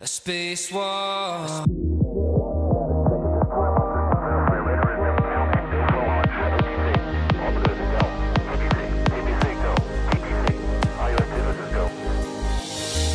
A spacewalk.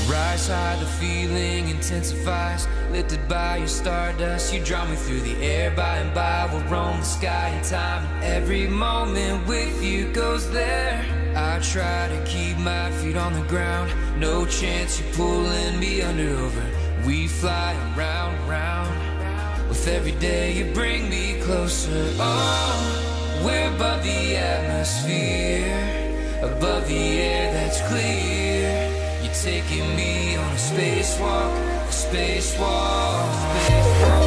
Rise high, the feeling intensifies. Lifted by your stardust, you draw me through the air. By and by, we'll roam the sky in time. Every moment with you goes there. I try to keep my feet on the ground. No chance you're pulling me under over. We fly around, round. With every day, you bring me closer. Oh, we're above the atmosphere, above the air that's clear. You're taking me on a spacewalk, a spacewalk, spacewalk.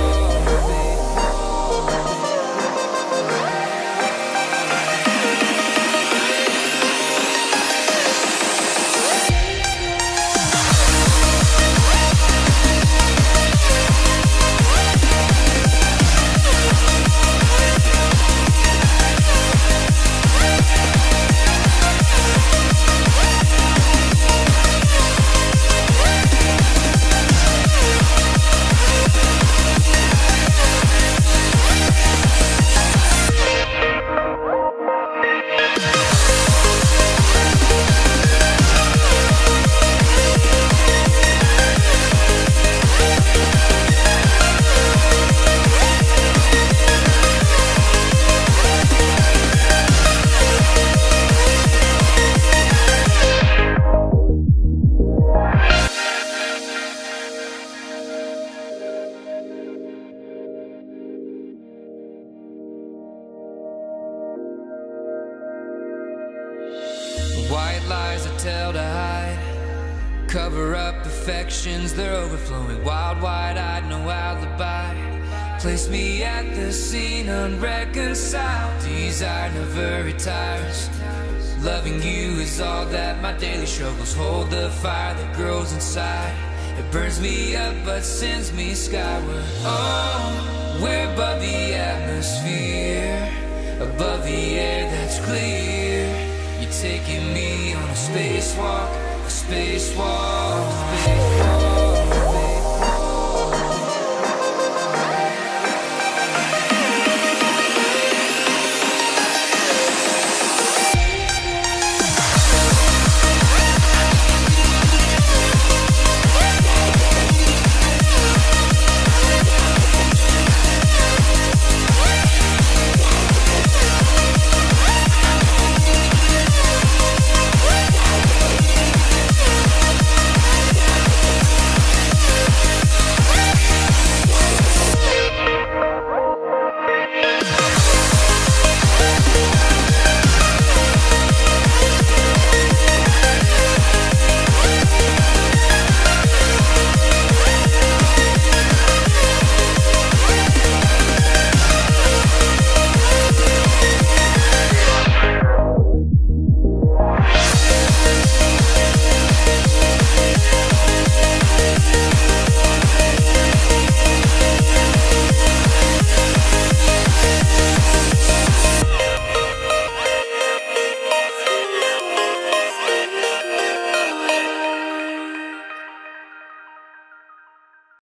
Lies I tell to hide. Cover up affections, they're overflowing. Wild, wide eyed, no alibi. Place me at the scene, unreconciled. Desire never retires. Loving you is all that my daily struggles hold the fire that grows inside. It burns me up but sends me skyward. Oh, we're above the atmosphere, above the air that's clear taking me on a spacewalk, a spacewalk.